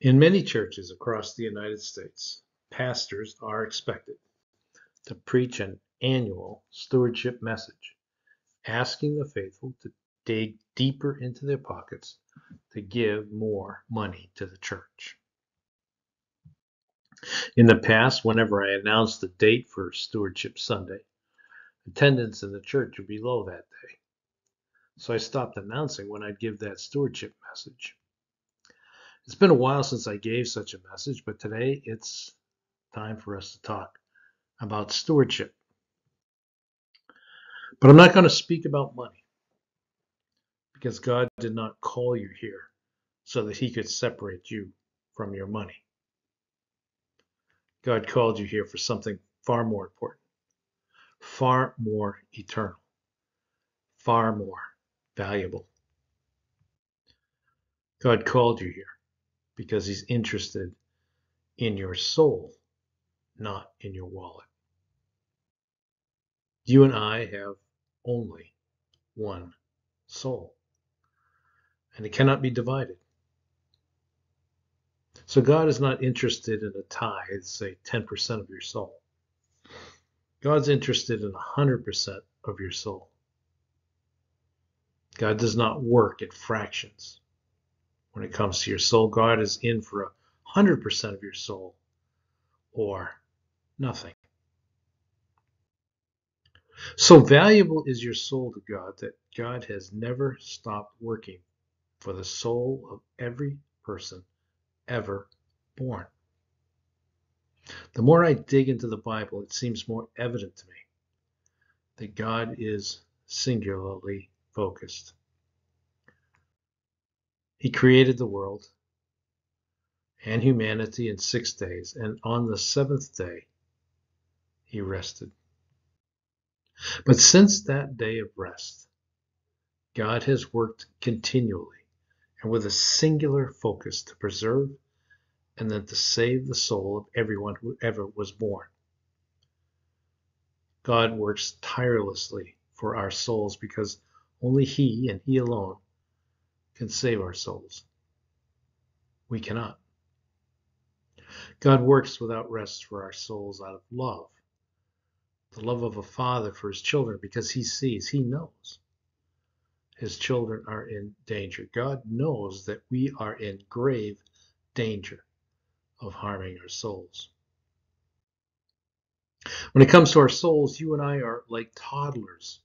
In many churches across the United States, pastors are expected to preach an annual stewardship message, asking the faithful to dig deeper into their pockets to give more money to the church. In the past, whenever I announced the date for Stewardship Sunday, attendance in the church would be low that day. So I stopped announcing when I'd give that stewardship message. It's been a while since I gave such a message, but today it's time for us to talk about stewardship. But I'm not going to speak about money because God did not call you here so that he could separate you from your money. God called you here for something far more important, far more eternal, far more valuable. God called you here because he's interested in your soul, not in your wallet. You and I have only one soul, and it cannot be divided. So God is not interested in a tithe, say 10% of your soul. God's interested in 100% of your soul. God does not work at fractions. When it comes to your soul, God is in for 100% of your soul or nothing. So valuable is your soul to God that God has never stopped working for the soul of every person ever born. The more I dig into the Bible, it seems more evident to me that God is singularly focused. He created the world and humanity in six days, and on the seventh day, he rested. But since that day of rest, God has worked continually and with a singular focus to preserve and then to save the soul of everyone who ever was born. God works tirelessly for our souls because only He and He alone can save our souls. We cannot. God works without rest for our souls out of love, the love of a father for his children, because he sees, he knows his children are in danger. God knows that we are in grave danger of harming our souls. When it comes to our souls, you and I are like toddlers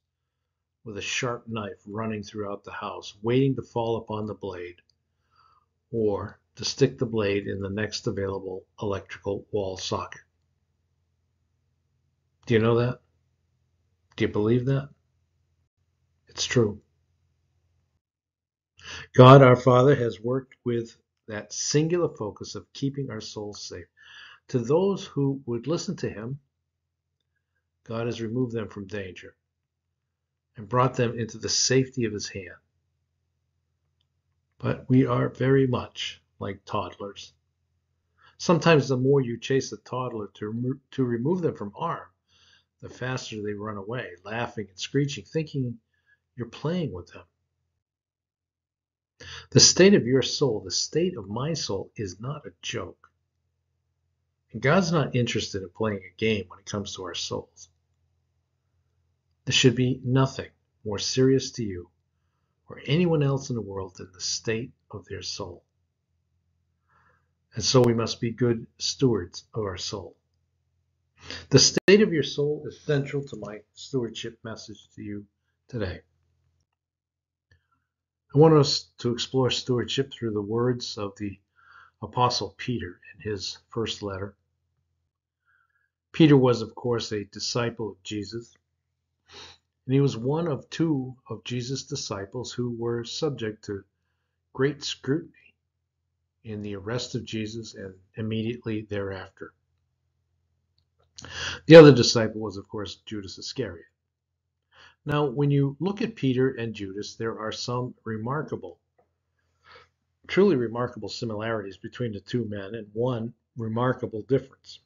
with a sharp knife running throughout the house, waiting to fall upon the blade or to stick the blade in the next available electrical wall socket. Do you know that? Do you believe that? It's true. God our Father has worked with that singular focus of keeping our souls safe. To those who would listen to him, God has removed them from danger and brought them into the safety of his hand. But we are very much like toddlers. Sometimes the more you chase a toddler to, remo- to remove them from harm, the faster they run away, laughing and screeching, thinking you're playing with them. The state of your soul, the state of my soul, is not a joke. And God's not interested in playing a game when it comes to our souls. There should be nothing more serious to you or anyone else in the world than the state of their soul. And so we must be good stewards of our soul. The state of your soul is central to my stewardship message to you today. I want us to explore stewardship through the words of the Apostle Peter in his first letter. Peter was, of course, a disciple of Jesus, and he was one of two of Jesus' disciples who were subject to great scrutiny in the arrest of Jesus and immediately thereafter. The other disciple was, of course, Judas Iscariot. Now, when you look at Peter and Judas, there are some remarkable, truly remarkable similarities between the two men and one remarkable difference.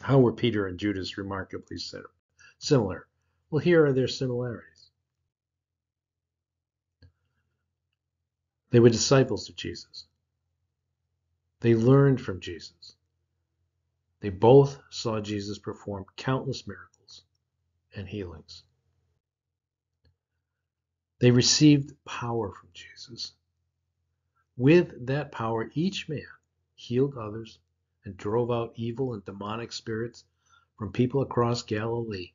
How were Peter and Judas remarkably similar? Well, here are their similarities. They were disciples of Jesus. They learned from Jesus. They both saw Jesus perform countless miracles and healings. They received power from Jesus. With that power, each man healed others and drove out evil and demonic spirits from people across Galilee.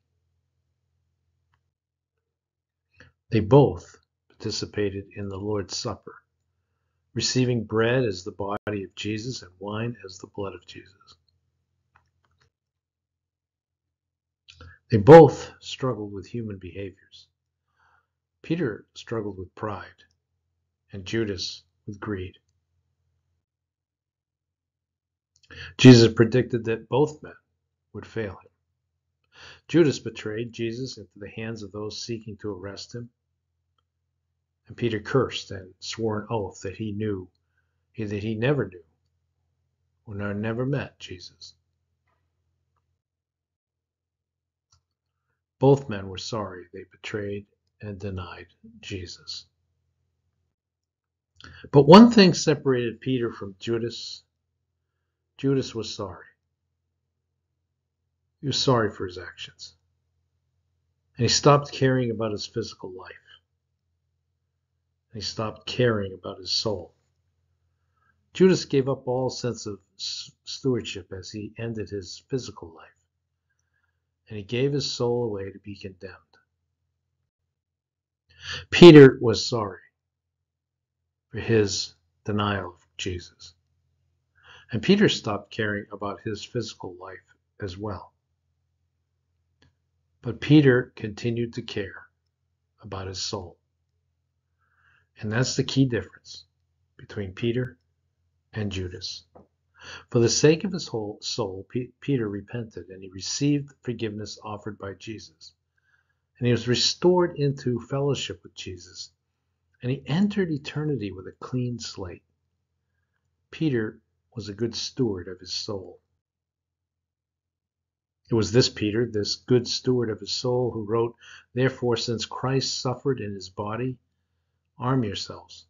They both participated in the Lord's Supper, receiving bread as the body of Jesus and wine as the blood of Jesus. They both struggled with human behaviors. Peter struggled with pride, and Judas with greed. Jesus predicted that both men would fail him. Judas betrayed Jesus into the hands of those seeking to arrest him. And Peter cursed and swore an oath that he knew, that he never knew, or never met Jesus. Both men were sorry they betrayed and denied Jesus. But one thing separated Peter from Judas. Judas was sorry. He was sorry for his actions. And he stopped caring about his physical life. And he stopped caring about his soul. Judas gave up all sense of stewardship as he ended his physical life. And he gave his soul away to be condemned. Peter was sorry for his denial of Jesus. And Peter stopped caring about his physical life as well. But Peter continued to care about his soul. And that's the key difference between Peter and Judas. For the sake of his whole soul, Peter repented and he received forgiveness offered by Jesus. And he was restored into fellowship with Jesus. And he entered eternity with a clean slate. Peter was a good steward of his soul. It was this Peter, this good steward of his soul, who wrote, Therefore, since Christ suffered in his body, arm yourselves.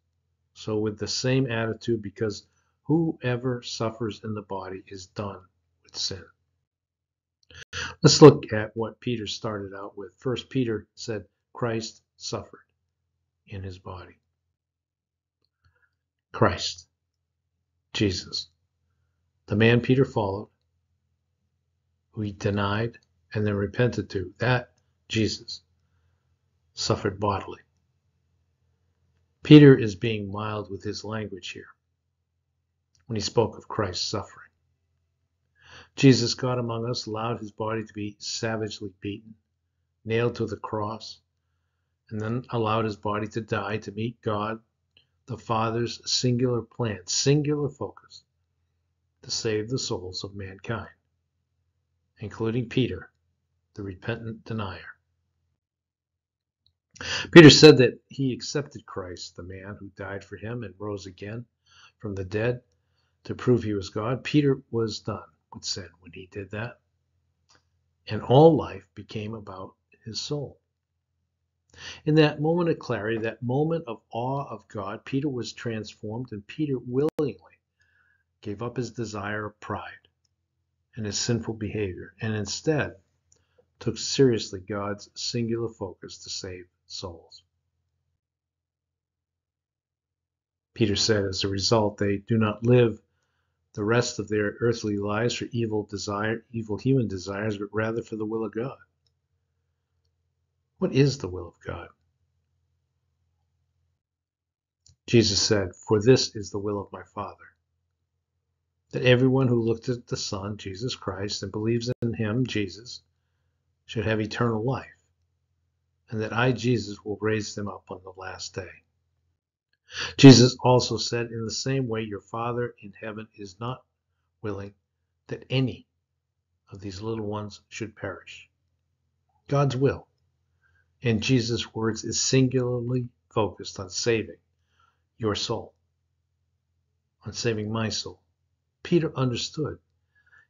So, with the same attitude, because whoever suffers in the body is done with sin. Let's look at what Peter started out with. First, Peter said, Christ suffered in his body. Christ, Jesus, the man Peter followed, who he denied and then repented to, that Jesus suffered bodily. Peter is being mild with his language here when he spoke of Christ's suffering. Jesus, God among us, allowed his body to be savagely beaten, nailed to the cross, and then allowed his body to die to meet God, the Father's singular plan, singular focus to save the souls of mankind including Peter, the repentant denier. Peter said that he accepted Christ, the man who died for him and rose again from the dead to prove he was God. Peter was done with sin when he did that. And all life became about his soul. In that moment of clarity, that moment of awe of God, Peter was transformed, and Peter willingly gave up his desire of pride and his sinful behavior, and instead took seriously God's singular focus to save souls. Peter said, as a result, they do not live the rest of their earthly lives for evil desire, evil human desires, but rather for the will of God. What is the will of God? Jesus said, For this is the will of my Father, that everyone who looks at the Son, Jesus Christ, and believes in him, Jesus, should have eternal life, and that I, Jesus, will raise them up on the last day. Jesus also said, In the same way, your Father in heaven is not willing that any of these little ones should perish. God's will, in Jesus' words, is singularly focused on saving your soul, on saving my soul. Peter understood.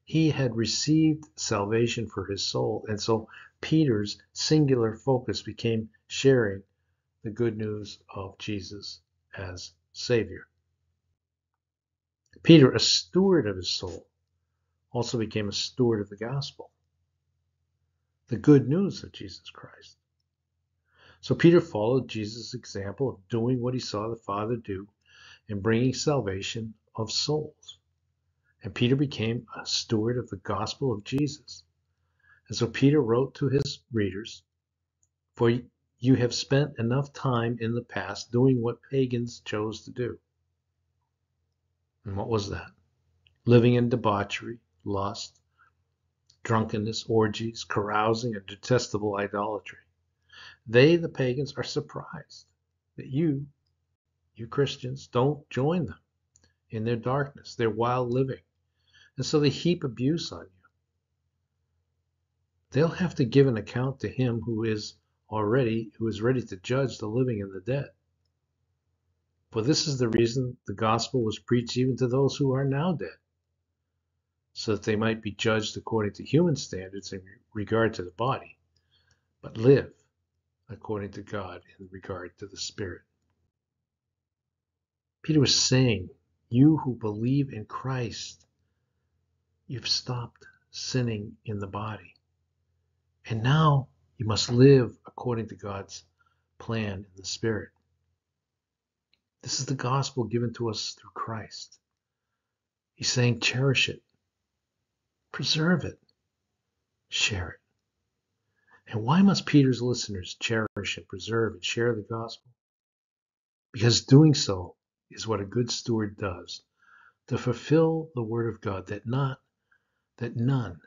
He had received salvation for his soul, and so Peter's singular focus became sharing the good news of Jesus as Savior. Peter, a steward of his soul, also became a steward of the gospel, the good news of Jesus Christ. So Peter followed Jesus' example of doing what he saw the Father do and bringing salvation of souls. And Peter became a steward of the gospel of Jesus. And so Peter wrote to his readers, For you have spent enough time in the past doing what pagans chose to do. And what was that? Living in debauchery, lust, drunkenness, orgies, carousing, and detestable idolatry. They, the pagans, are surprised that you, you Christians, don't join them in their darkness, their wild living. And so they heap abuse on you. They'll have to give an account to him who is already, who is ready to judge the living and the dead. For this is the reason the gospel was preached even to those who are now dead, so that they might be judged according to human standards in regard to the body, but live according to God in regard to the spirit. Peter was saying, You who believe in Christ, you've stopped sinning in the body. And now you must live according to God's plan in the spirit. This is the gospel given to us through Christ. He's saying, cherish it, preserve it, share it. And why must Peter's listeners cherish and preserve and share the gospel? Because doing so is what a good steward does to fulfill the word of God that not that none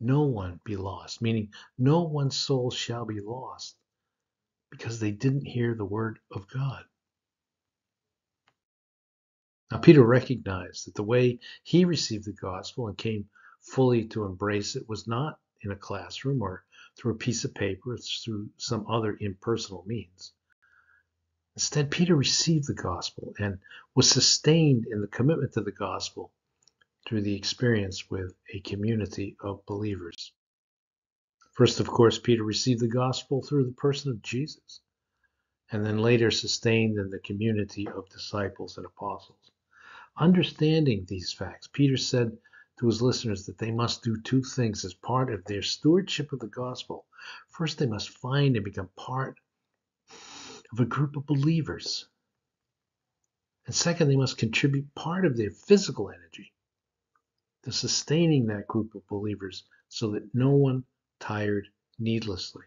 no one be lost meaning no one soul shall be lost because they didn't hear the word of God now, Peter recognized that the way he received the gospel and came fully to embrace it was not in a classroom or through a piece of paper or through some other impersonal means. Instead, Peter received the gospel and was sustained in the commitment to the gospel through the experience with a community of believers. First, of course, Peter received the gospel through the person of Jesus, and then later sustained in the community of disciples and apostles. Understanding these facts, Peter said to his listeners that they must do two things as part of their stewardship of the gospel. First, they must find and become part of a group of believers. And second, they must contribute part of their physical energy to sustaining that group of believers so that no one tired needlessly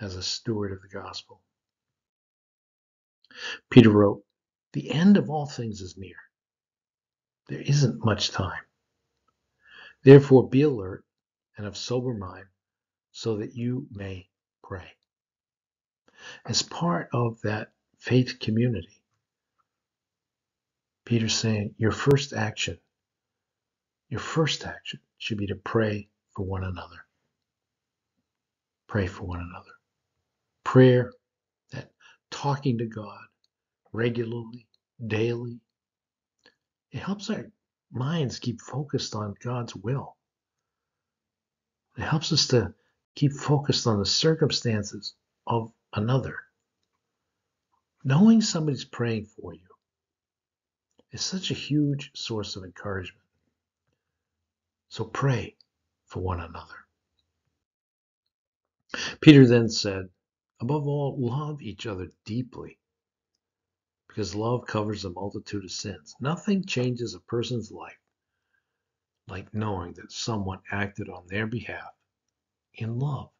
as a steward of the gospel. Peter wrote, The end of all things is near. There isn't much time. Therefore, be alert and of sober mind so that you may pray. As part of that faith community, Peter's saying your first action, your first action should be to pray for one another. Pray for one another. Prayer, that talking to God regularly, daily, it helps our minds keep focused on God's will. It helps us to keep focused on the circumstances of another. Knowing somebody's praying for you is such a huge source of encouragement. So pray for one another. Peter then said, above all, love each other deeply because love covers a multitude of sins. Nothing changes a person's life like knowing that someone acted on their behalf in love.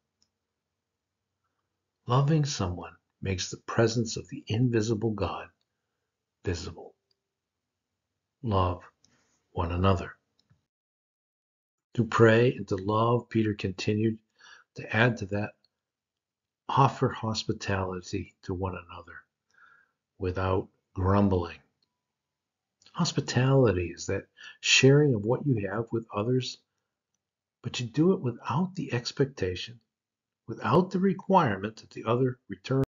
Loving someone makes the presence of the invisible God visible. Love one another. To pray and to love, Peter continued to add to that offer hospitality to one another without grumbling. Hospitality is that sharing of what you have with others, but you do it without the expectation, without the requirement that the other return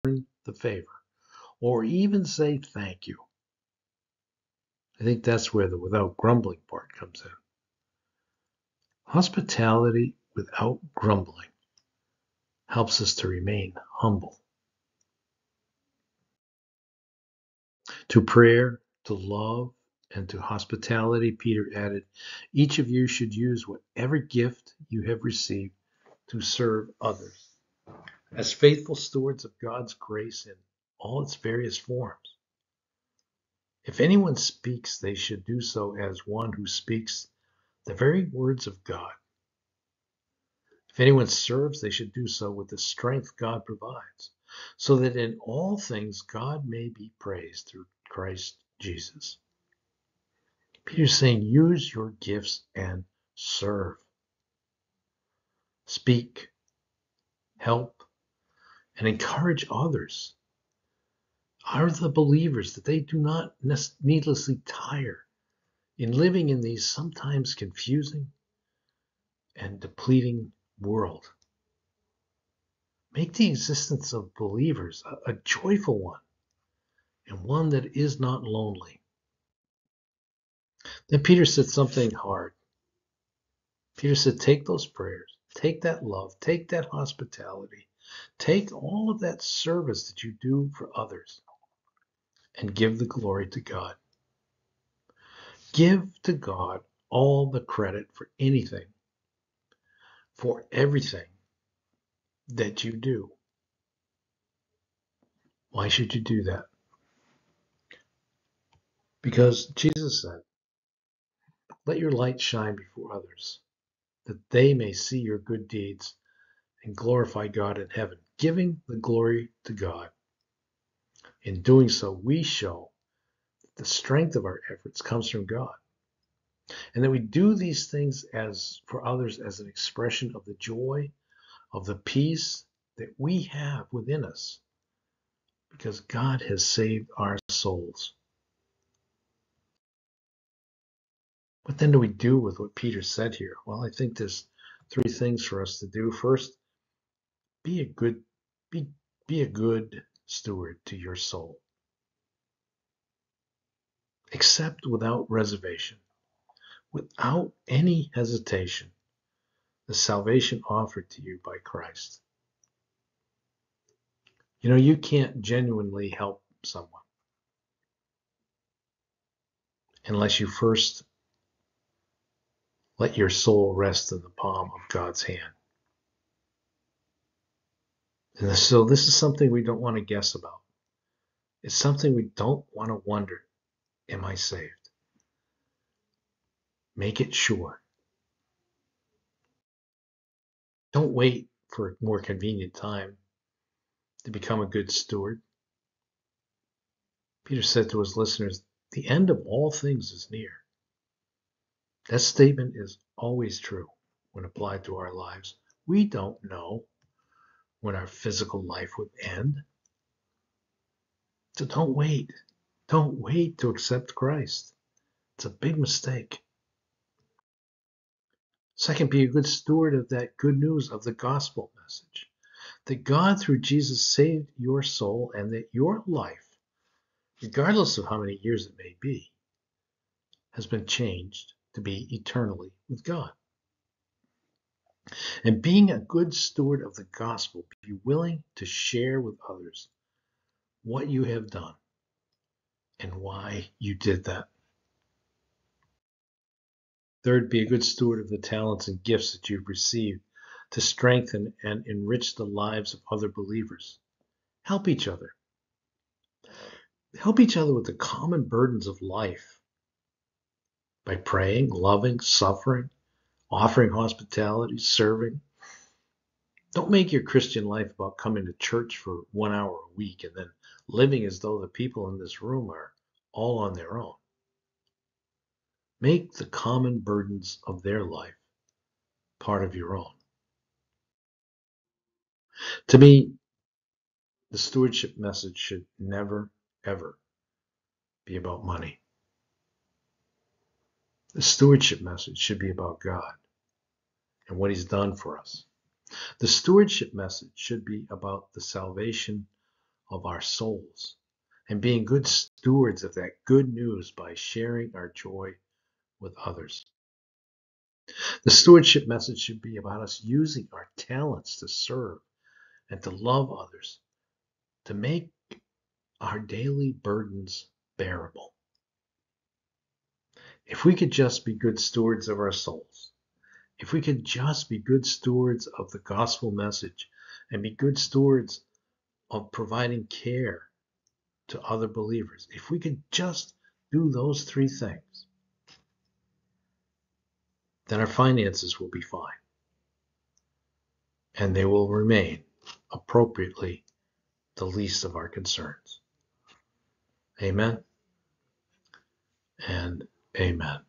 the favor or even say thank you. I think that's where the without grumbling part comes in. Hospitality without grumbling helps us to remain humble. to prayer, to love, And to hospitality, Peter added, Each of you should use whatever gift you have received to serve others as faithful stewards of God's grace in all its various forms. If anyone speaks, they should do so as one who speaks the very words of God. If anyone serves, they should do so with the strength God provides, so that in all things God may be praised through Christ Jesus. Peter's saying, use your gifts and serve. Speak, help, and encourage others are the believers that they do not needlessly tire in living in these sometimes confusing and depleting world. Make the existence of believers a, a joyful one and one that is not lonely. Then Peter said something hard. Peter said, Take those prayers, take that love, take that hospitality, take all of that service that you do for others, and give the glory to God. Give to God all the credit for anything, for everything that you do. Why should you do that? Because Jesus said, Let your light shine before others, that they may see your good deeds and glorify God in heaven, giving the glory to God. In doing so, we show the strength of our efforts comes from God. And that we do these things as for others as an expression of the joy, of the peace that we have within us. Because God has saved our souls. What then do we do with what Peter said here? Well, I think there's three things for us to do. First, be a good be be a good steward to your soul. Accept without reservation, without any hesitation, the salvation offered to you by Christ. You know, you can't genuinely help someone unless you first let your soul rest in the palm of God's hand. And so this is something we don't want to guess about. It's something we don't want to wonder, am I saved? Make it sure. Don't wait for a more convenient time to become a good steward. Peter said to his listeners, The end of all things is near. That statement is always true when applied to our lives. We don't know when our physical life would end. So don't wait. Don't wait to accept Christ. It's a big mistake. Second, be a good steward of that good news of the gospel message that God, through Jesus, saved your soul and that your life, regardless of how many years it may be, has been changed to be eternally with God. And being a good steward of the gospel, be willing to share with others what you have done and why you did that. Third, be a good steward of the talents and gifts that you've received to strengthen and enrich the lives of other believers. Help each other. Help each other with the common burdens of life by praying, loving, suffering, offering hospitality, serving. Don't make your Christian life about coming to church for one hour a week and then living as though the people in this room are all on their own. Make the common burdens of their life part of your own. To me, the stewardship message should never, ever be about money. The stewardship message should be about God and what He's done for us. The stewardship message should be about the salvation of our souls and being good stewards of that good news by sharing our joy with others. The stewardship message should be about us using our talents to serve and to love others, to make our daily burdens bearable. If we could just be good stewards of our souls, if we could just be good stewards of the gospel message and be good stewards of providing care to other believers, if we could just do those three things, then our finances will be fine. And they will remain appropriately the least of our concerns. Amen and amen.